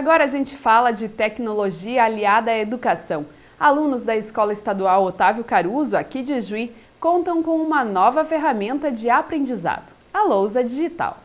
Agora a gente fala de tecnologia aliada à educação. Alunos da Escola Estadual Otávio Caruso, aqui de Juí, contam com uma nova ferramenta de aprendizado, a lousa digital.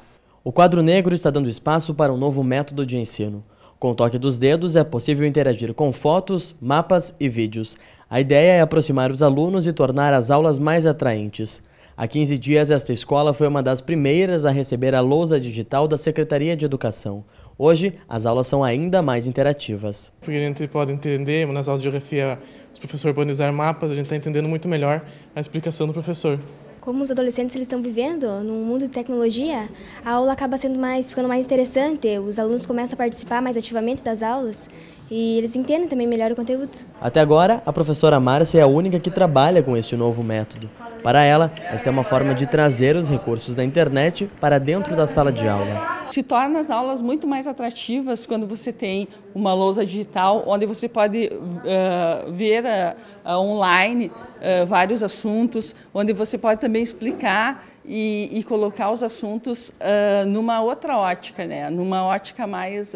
O quadro negro está dando espaço para um novo método de ensino. Com o toque dos dedos é possível interagir com fotos, mapas e vídeos. A ideia é aproximar os alunos e tornar as aulas mais atraentes. Há 15 dias, esta escola foi uma das primeiras a receber a lousa digital da Secretaria de Educação. Hoje, as aulas são ainda mais interativas. Porque a gente pode entender, nas aulas de geografia, os professores podem usar mapas, a gente está entendendo muito melhor a explicação do professor. Como os adolescentes eles estão vivendo num mundo de tecnologia, a aula acaba sendo mais ficando mais interessante, os alunos começam a participar mais ativamente das aulas e eles entendem também melhor o conteúdo. Até agora, a professora Márcia é a única que trabalha com este novo método. Para ela, esta é uma forma de trazer os recursos da internet para dentro da sala de aula. Se torna as aulas muito mais atrativas quando você tem uma lousa digital, onde você pode uh, ver uh, online uh, vários assuntos, onde você pode também explicar e, e colocar os assuntos numa outra ótica, né? numa ótica mais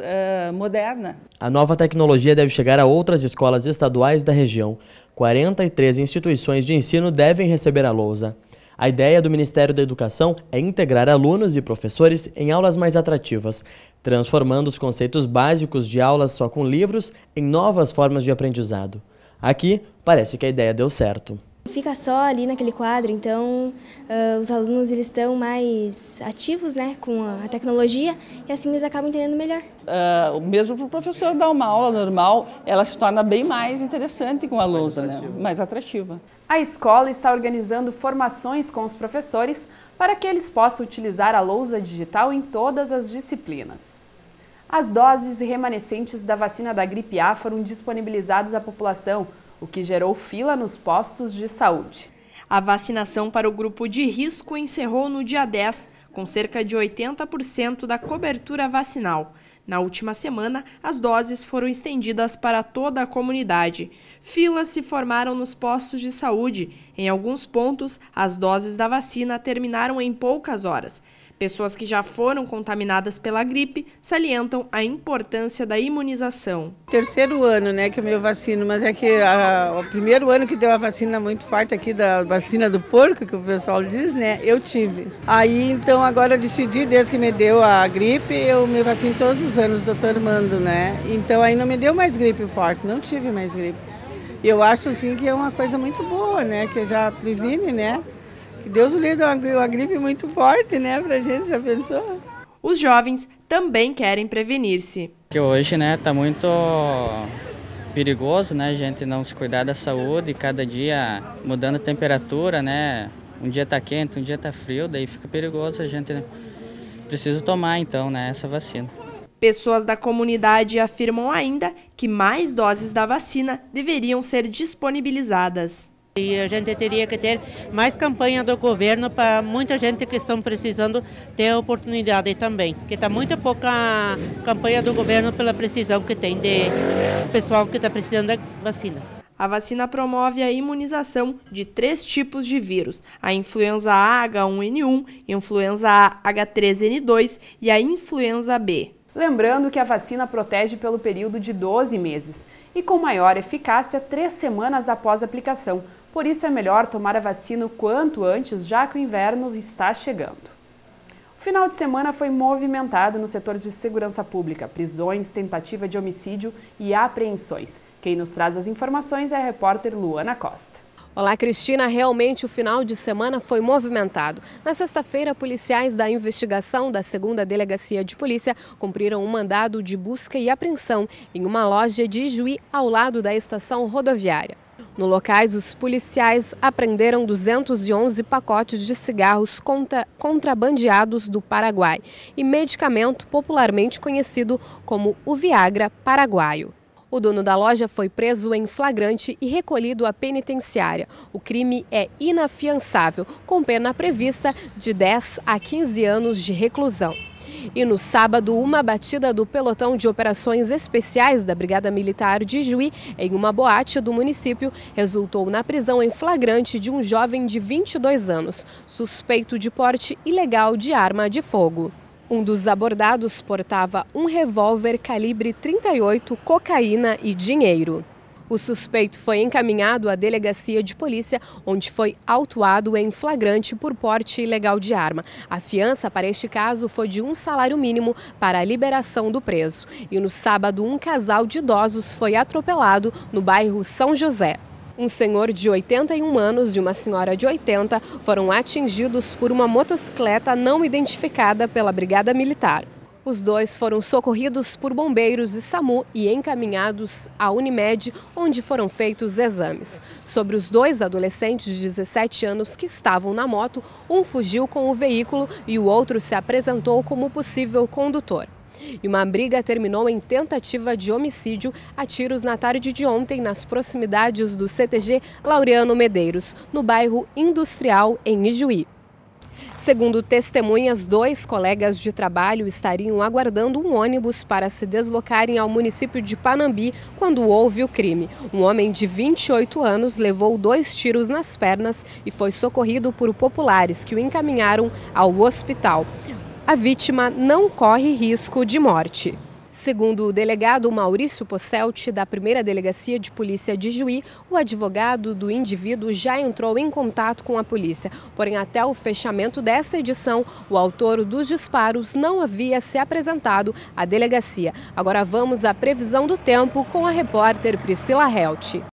moderna. A nova tecnologia deve chegar a outras escolas estaduais da região. 43 instituições de ensino devem receber a lousa. A ideia do Ministério da Educação é integrar alunos e professores em aulas mais atrativas, transformando os conceitos básicos de aulas só com livros em novas formas de aprendizado. Aqui, parece que a ideia deu certo. Fica só ali naquele quadro, então uh, os alunos eles estão mais ativos né, com a tecnologia e assim eles acabam entendendo melhor. Uh, mesmo para o professor dar uma aula normal, ela se torna bem mais interessante com a lousa, né? mais atrativa. A escola está organizando formações com os professores para que eles possam utilizar a lousa digital em todas as disciplinas. As doses remanescentes da vacina da gripe A foram disponibilizadas à população o que gerou fila nos postos de saúde. A vacinação para o grupo de risco encerrou no dia 10, com cerca de 80% da cobertura vacinal. Na última semana, as doses foram estendidas para toda a comunidade. Filas se formaram nos postos de saúde. Em alguns pontos, as doses da vacina terminaram em poucas horas. Pessoas que já foram contaminadas pela gripe salientam a importância da imunização. Terceiro ano, né, que eu me vacino, mas é que a, o primeiro ano que deu a vacina muito forte aqui da vacina do porco, que o pessoal diz, né, eu tive. Aí então agora eu decidi, desde que me deu a gripe, eu me vacino todos os anos, doutor Mando, né? Então aí não me deu mais gripe forte, não tive mais gripe. Eu acho assim que é uma coisa muito boa, né, que já previne, né? Que Deus o livre uma gripe muito forte, né, pra gente, já pensou? Os jovens também querem prevenir-se. Que hoje, né, tá muito perigoso, né, a gente não se cuidar da saúde, cada dia mudando a temperatura, né, um dia tá quente, um dia tá frio, daí fica perigoso, a gente precisa tomar então, né, essa vacina. Pessoas da comunidade afirmam ainda que mais doses da vacina deveriam ser disponibilizadas. E a gente teria que ter mais campanha do governo para muita gente que estão precisando ter oportunidade também. Porque está muito pouca campanha do governo pela precisão que tem de pessoal que está precisando da vacina. A vacina promove a imunização de três tipos de vírus: a influenza A H1N1, influenza A H3N2 e a influenza B. Lembrando que a vacina protege pelo período de 12 meses e com maior eficácia três semanas após a aplicação por isso é melhor tomar a vacina o quanto antes, já que o inverno está chegando. O final de semana foi movimentado no setor de segurança pública, prisões, tentativa de homicídio e apreensões. Quem nos traz as informações é a repórter Luana Costa. Olá, Cristina. Realmente o final de semana foi movimentado. Na sexta-feira, policiais da investigação da segunda Delegacia de Polícia cumpriram um mandado de busca e apreensão em uma loja de Juí ao lado da estação rodoviária. No locais, os policiais apreenderam 211 pacotes de cigarros contra, contrabandeados do Paraguai e medicamento popularmente conhecido como o Viagra paraguaio. O dono da loja foi preso em flagrante e recolhido à penitenciária. O crime é inafiançável, com pena prevista de 10 a 15 anos de reclusão. E no sábado, uma batida do pelotão de operações especiais da Brigada Militar de Juí em uma boate do município resultou na prisão em flagrante de um jovem de 22 anos, suspeito de porte ilegal de arma de fogo. Um dos abordados portava um revólver calibre 38, cocaína e dinheiro. O suspeito foi encaminhado à delegacia de polícia, onde foi autuado em flagrante por porte ilegal de arma. A fiança para este caso foi de um salário mínimo para a liberação do preso. E no sábado, um casal de idosos foi atropelado no bairro São José. Um senhor de 81 anos e uma senhora de 80 foram atingidos por uma motocicleta não identificada pela Brigada Militar. Os dois foram socorridos por bombeiros e SAMU e encaminhados à Unimed, onde foram feitos exames. Sobre os dois adolescentes de 17 anos que estavam na moto, um fugiu com o veículo e o outro se apresentou como possível condutor. E uma briga terminou em tentativa de homicídio a tiros na tarde de ontem nas proximidades do CTG Laureano Medeiros, no bairro Industrial, em Ijuí. Segundo testemunhas, dois colegas de trabalho estariam aguardando um ônibus para se deslocarem ao município de Panambi quando houve o crime. Um homem de 28 anos levou dois tiros nas pernas e foi socorrido por populares que o encaminharam ao hospital. A vítima não corre risco de morte. Segundo o delegado Maurício Posselt, da primeira delegacia de polícia de Juí, o advogado do indivíduo já entrou em contato com a polícia. Porém, até o fechamento desta edição, o autor dos disparos não havia se apresentado à delegacia. Agora vamos à previsão do tempo com a repórter Priscila Helt.